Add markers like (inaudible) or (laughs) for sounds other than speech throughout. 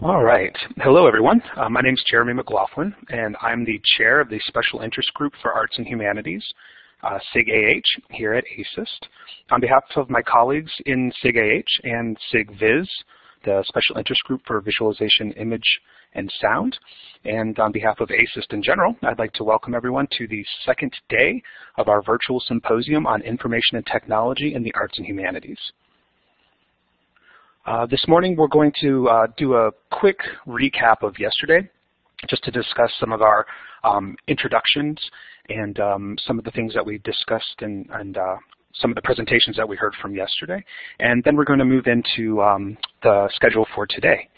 All right. Hello, everyone. Uh, my name is Jeremy McLaughlin, and I'm the chair of the Special Interest Group for Arts and Humanities, uh, SIG-AH, here at ASIST. On behalf of my colleagues in SIG-AH and SIG-VIS, the Special Interest Group for Visualization, Image, and Sound, and on behalf of ASIST in general, I'd like to welcome everyone to the second day of our virtual symposium on information and technology in the arts and humanities. Uh, this morning we're going to uh, do a quick recap of yesterday just to discuss some of our um, introductions and um, some of the things that we discussed and, and uh, some of the presentations that we heard from yesterday. And then we're going to move into um, the schedule for today.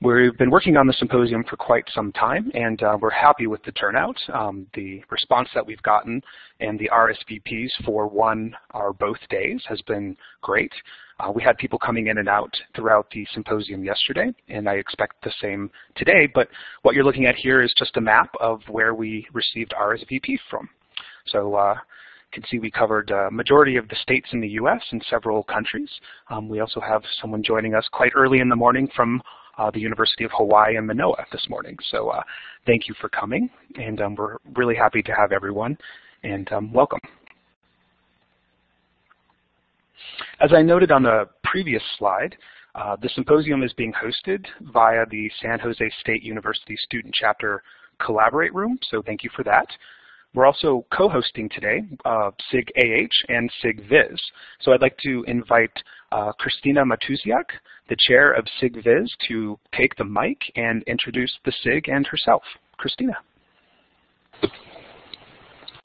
We've been working on the symposium for quite some time, and uh, we're happy with the turnout. Um, the response that we've gotten and the RSVPs for one or both days has been great. Uh, we had people coming in and out throughout the symposium yesterday, and I expect the same today, but what you're looking at here is just a map of where we received RSVP from. So uh, you can see we covered a uh, majority of the states in the U.S. and several countries. Um, we also have someone joining us quite early in the morning from uh, the University of Hawaii in Manoa this morning. So uh, thank you for coming, and um, we're really happy to have everyone, and um, welcome. As I noted on the previous slide, uh, the symposium is being hosted via the San Jose State University Student Chapter Collaborate Room, so thank you for that. We're also co-hosting today uh, SIG-AH and SIG Viz. So I'd like to invite uh, Krystyna Matusiak, the chair of SIG Viz, to take the mic and introduce the SIG and herself. Krystyna.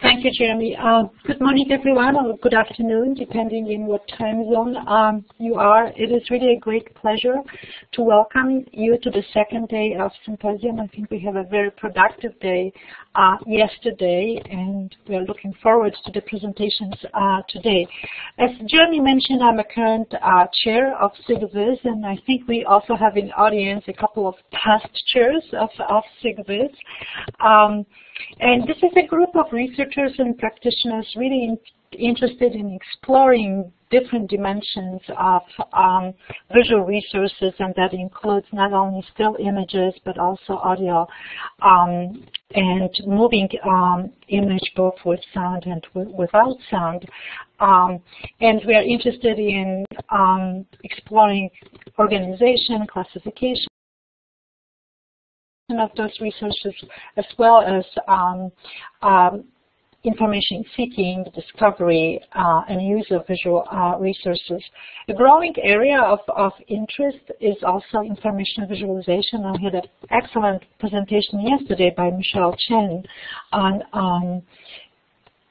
Thank you, Jeremy. Uh, good morning, everyone, or good afternoon, depending in what time zone um, you are. It is really a great pleasure to welcome you to the second day of symposium. I think we have a very productive day uh, yesterday, and we are looking forward to the presentations uh, today. As Jeremy mentioned, I'm a current uh, chair of SIGVIS, and I think we also have in audience a couple of past chairs of, of SIGVIS. Um, and this is a group of researchers and practitioners really in, interested in exploring different dimensions of um, visual resources, and that includes not only still images, but also audio um, and moving um, image both with sound and without sound. Um, and we are interested in um, exploring organization, classification, of those resources as well as um, um, information seeking, discovery, uh, and use of visual uh, resources. A growing area of, of interest is also information visualization. I had an excellent presentation yesterday by Michelle Chen on um,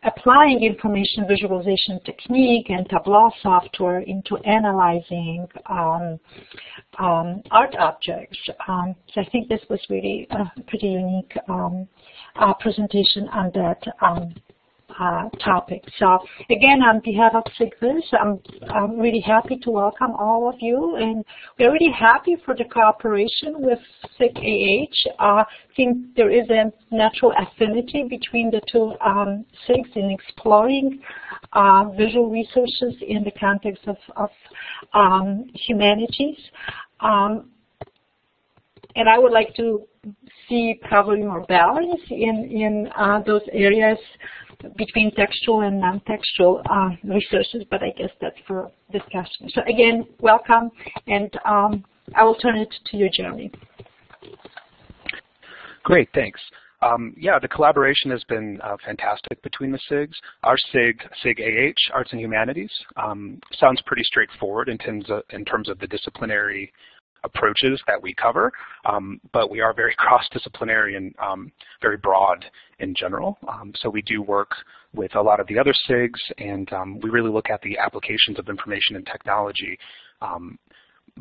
applying information visualization technique and Tableau software into analyzing um, um, art objects. Um, so I think this was really a pretty unique um, uh, presentation on that um, uh, topic. So again, on behalf of SIGVIS, I'm, I'm really happy to welcome all of you, and we're really happy for the cooperation with SIG-AH. Uh, I think there is a natural affinity between the two um, SIGs in exploring uh, visual resources in the context of, of um, humanities. Um, and I would like to see probably more balance in, in uh, those areas between textual and non-textual uh, resources, but I guess that's for discussion. So again, welcome, and um, I will turn it to you, Jeremy. Great, thanks. Um, yeah, the collaboration has been uh, fantastic between the SIGs. Our SIG, SIG-AH, Arts and Humanities, um, sounds pretty straightforward in terms of, in terms of the disciplinary approaches that we cover, um, but we are very (laughs) cross-disciplinary and um, very broad in general. Um, so we do work with a lot of the other SIGs, and um, we really look at the applications of information and technology um,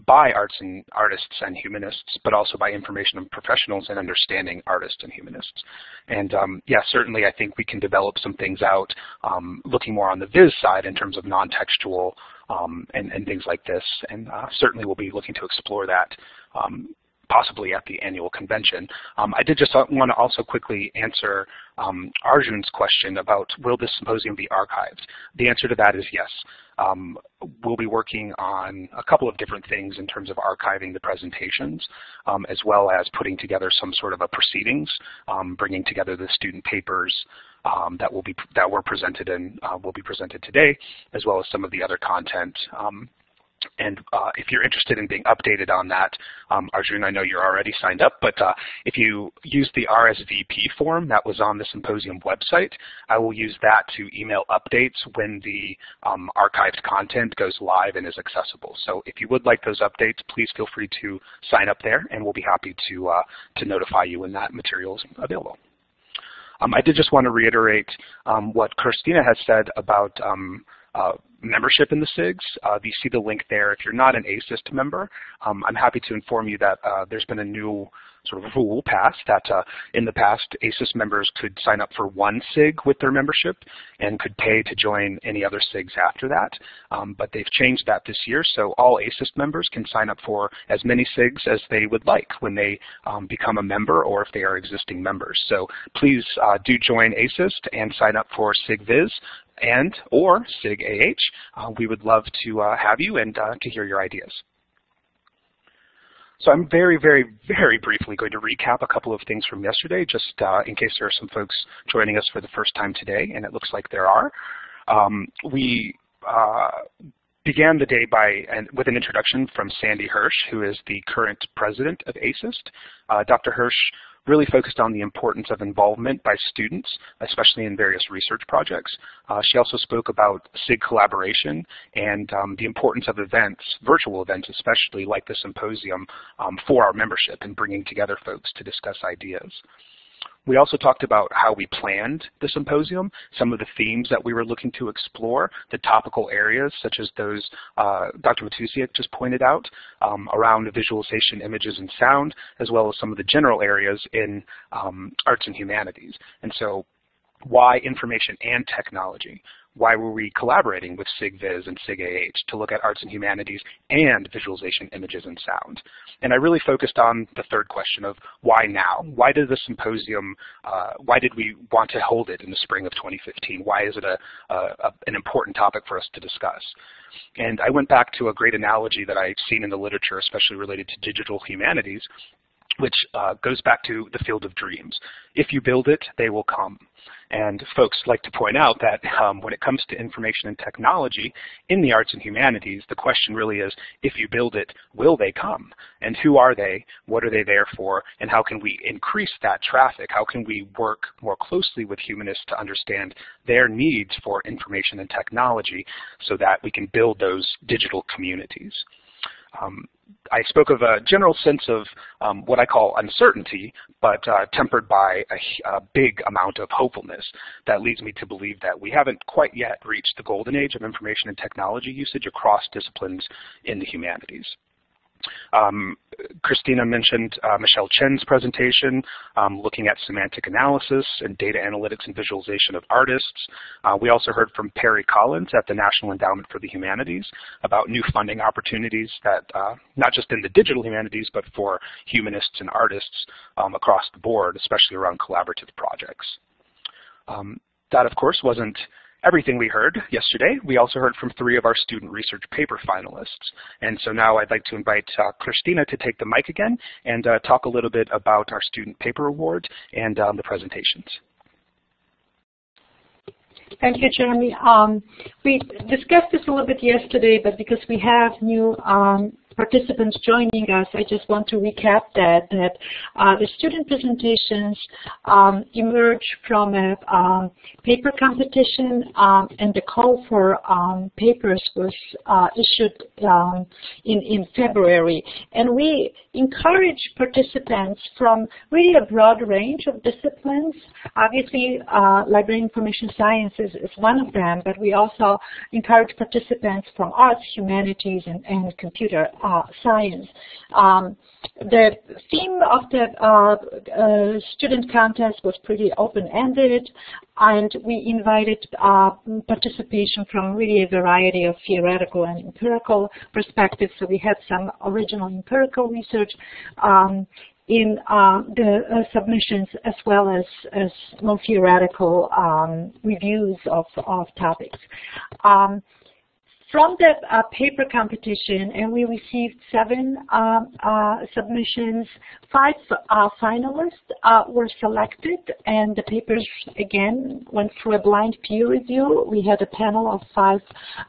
by arts and artists and humanists, but also by information and professionals and understanding artists and humanists. And um, yeah, certainly I think we can develop some things out um, looking more on the viz side in terms of non-textual um, and, and, things like this. And uh, certainly we'll be looking to explore that um, possibly at the annual convention. Um, I did just want to also quickly answer um, Arjun's question about will this symposium be archived? The answer to that is yes. Um, we'll be working on a couple of different things in terms of archiving the presentations, um, as well as putting together some sort of a proceedings, um, bringing together the student papers um, that will be that were presented and uh, will be presented today, as well as some of the other content um, and uh, if you're interested in being updated on that, um, Arjun, I know you're already signed up, but uh, if you use the RSVP form that was on the symposium website, I will use that to email updates when the um, archived content goes live and is accessible. So if you would like those updates, please feel free to sign up there, and we'll be happy to, uh, to notify you when that material is available. Um, I did just want to reiterate um, what Krystyna has said about um, uh, membership in the SIGs. Uh, you see the link there. If you're not an ASIST member, um, I'm happy to inform you that uh, there's been a new sort of rule passed that uh, in the past ASIS members could sign up for one SIG with their membership and could pay to join any other SIGs after that. Um, but they've changed that this year, so all ASIS members can sign up for as many SIGs as they would like when they um, become a member or if they are existing members. So please uh, do join ASIST and sign up for SIGVIZ and or SIG-AH. Uh, we would love to uh, have you and uh, to hear your ideas. So I'm very, very, very briefly going to recap a couple of things from yesterday, just uh, in case there are some folks joining us for the first time today, and it looks like there are. Um, we uh, began the day by and with an introduction from Sandy Hirsch, who is the current president of ASIST. Uh, Dr. Hirsch really focused on the importance of involvement by students, especially in various research projects. Uh, she also spoke about SIG collaboration and um, the importance of events, virtual events especially, like the symposium, um, for our membership and bringing together folks to discuss ideas. We also talked about how we planned the symposium, some of the themes that we were looking to explore, the topical areas such as those uh, Dr. Matusiak just pointed out um, around visualization, images, and sound, as well as some of the general areas in um, arts and humanities. And so why information and technology? Why were we collaborating with SIGVIZ and SIG-AH to look at arts and humanities and visualization, images, and sound? And I really focused on the third question of why now? Why did the symposium, uh, why did we want to hold it in the spring of 2015? Why is it a, a, an important topic for us to discuss? And I went back to a great analogy that I've seen in the literature, especially related to digital humanities, which uh, goes back to the field of dreams. If you build it, they will come. And folks like to point out that um, when it comes to information and technology in the arts and humanities, the question really is, if you build it, will they come? And who are they? What are they there for? And how can we increase that traffic? How can we work more closely with humanists to understand their needs for information and technology so that we can build those digital communities? Um, I spoke of a general sense of um, what I call uncertainty, but uh, tempered by a, a, big amount of hopefulness that leads me to believe that we haven't quite yet reached the golden age of information and technology usage across disciplines in the humanities. Um, Krystyna mentioned uh, Michelle Chen's presentation, um, looking at semantic analysis and data analytics and visualization of artists. Uh, we also heard from Perry Collins at the National Endowment for the Humanities about new funding opportunities that uh, not just in the digital humanities, but for humanists and artists um, across the board, especially around collaborative projects. Um, that, of course, wasn't everything we heard yesterday. We also heard from three of our student research paper finalists. And so now I'd like to invite uh, Krystyna to take the mic again and uh, talk a little bit about our student paper award and um, the presentations. Thank you, Jeremy. Um, we discussed this a little bit yesterday, but because we have new um, participants joining us, I just want to recap that, that uh, the student presentations um, emerge from a um, paper competition um, and the call for um, papers was uh, issued um, in, in February. And we encourage participants from really a broad range of disciplines. Obviously, uh, library information sciences is one of them, but we also encourage participants from arts, humanities, and, and computer uh, science. Um, the theme of the uh, uh, student contest was pretty open-ended, and we invited uh, participation from really a variety of theoretical and empirical perspectives. So we had some original empirical research um, in uh, the uh, submissions as well as, as more theoretical um, reviews of, of topics. Um, from the uh, paper competition, and we received seven um, uh, submissions. Five uh, finalists uh, were selected, and the papers, again, went through a blind peer review. We had a panel of five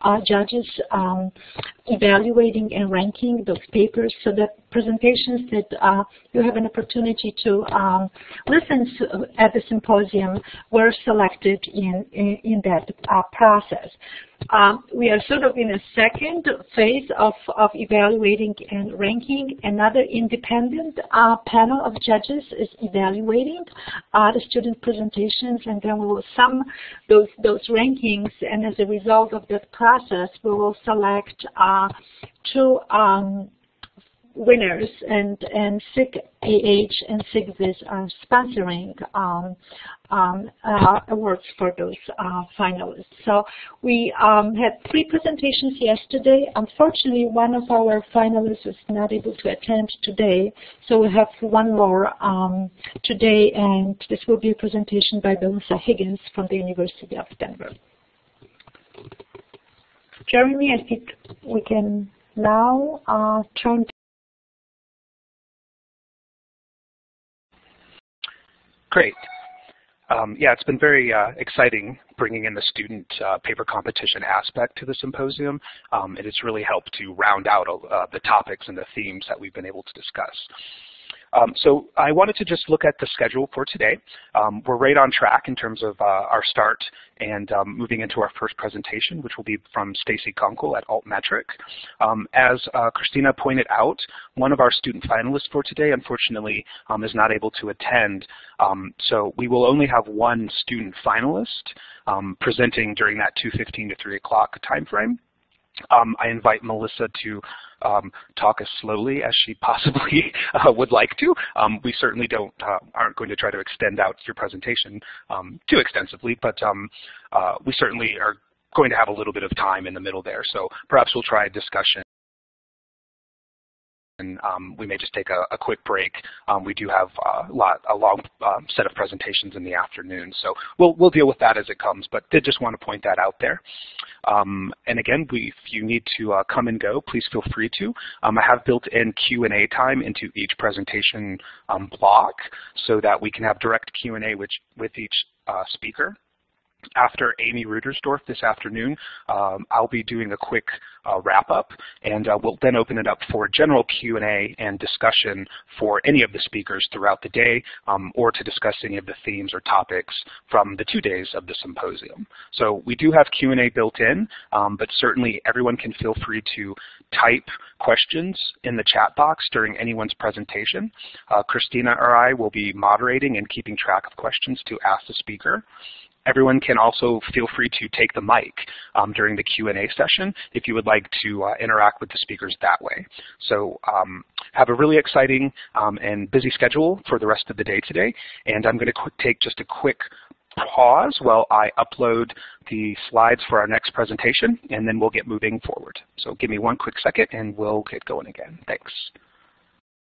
uh, judges um, evaluating and ranking those papers so that presentations that uh, you have an opportunity to um, listen to at the symposium were selected in, in, in that process. Um, we are sort of in a second phase of, of evaluating and ranking. Another independent uh, panel of judges is evaluating uh, the student presentations, and then we will sum those, those rankings, and as a result of that process, we will select uh, two um, winners and, and SIG AH and SIGVIZ are sponsoring um, um, uh, awards for those uh, finalists. So we um, had three presentations yesterday. Unfortunately, one of our finalists is not able to attend today, so we have one more um, today, and this will be a presentation by Melissa Higgins from the University of Denver. Jeremy, I think we can now uh, turn Great. Um, yeah, it's been very uh, exciting bringing in the student uh, paper competition aspect to the symposium, um, and it's really helped to round out uh, the topics and the themes that we've been able to discuss. Um, so I wanted to just look at the schedule for today. Um, we're right on track in terms of uh, our start and um, moving into our first presentation, which will be from Stacy Konkiel at Altmetric. Um, as uh, Krystyna pointed out, one of our student finalists for today, unfortunately, um, is not able to attend. Um, so we will only have one student finalist presenting during that 2.15 to 3 o'clock time frame. Um, I invite Melissa to um, talk as slowly as she (laughs) possibly uh, would like to. Um, we certainly don't uh, aren't going to try to extend out your presentation um, too extensively, but um, uh, we certainly are going to have a little bit of time in the middle there. So perhaps we'll try a discussion and um, we may just take a, a quick break. Um, we do have a, lot, a long um, set of presentations in the afternoon, so we'll, we'll deal with that as it comes, but did just want to point that out there. Um, and again, we, if you need to uh, come and go, please feel free to. Um, I have built in Q&A time into each presentation um, block so that we can have direct Q&A with, with each uh, speaker after Amy Rudersdorf this afternoon, um, I'll be doing a quick uh, wrap-up, and uh, we'll then open it up for general Q&A and discussion for any of the speakers throughout the day, um, or to discuss any of the themes or topics from the two days of the symposium. So we do have Q&A built in, um, but certainly everyone can feel free to type questions in the chat box during anyone's presentation. Uh, Krystyna or I will be moderating and keeping track of questions to ask the speaker. Everyone can also feel free to take the mic um, during the Q&A session if you would like to uh, interact with the speakers that way. So um, have a really exciting um, and busy schedule for the rest of the day today. And I'm going to take just a quick pause while I upload the slides for our next presentation, and then we'll get moving forward. So give me one quick second, and we'll get going again. Thanks.